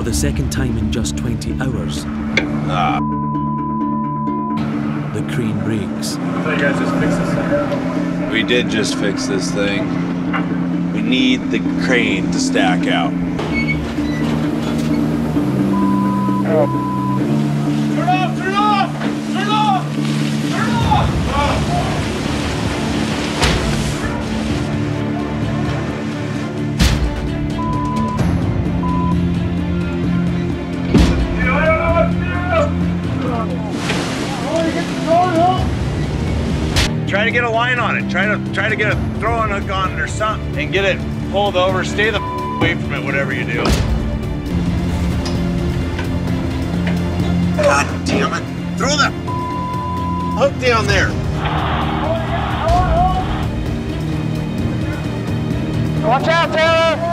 For the second time in just 20 hours, Ah, the crane breaks. I thought you guys just fixed this thing. we did just fix this thing. We need the crane to stack out. Turn Try to get a line on it. Try to try to get a throwing hook on it or something, and get it pulled over. Stay the away from it, whatever you do. God damn it! Throw that hook down there. Watch out, Taylor!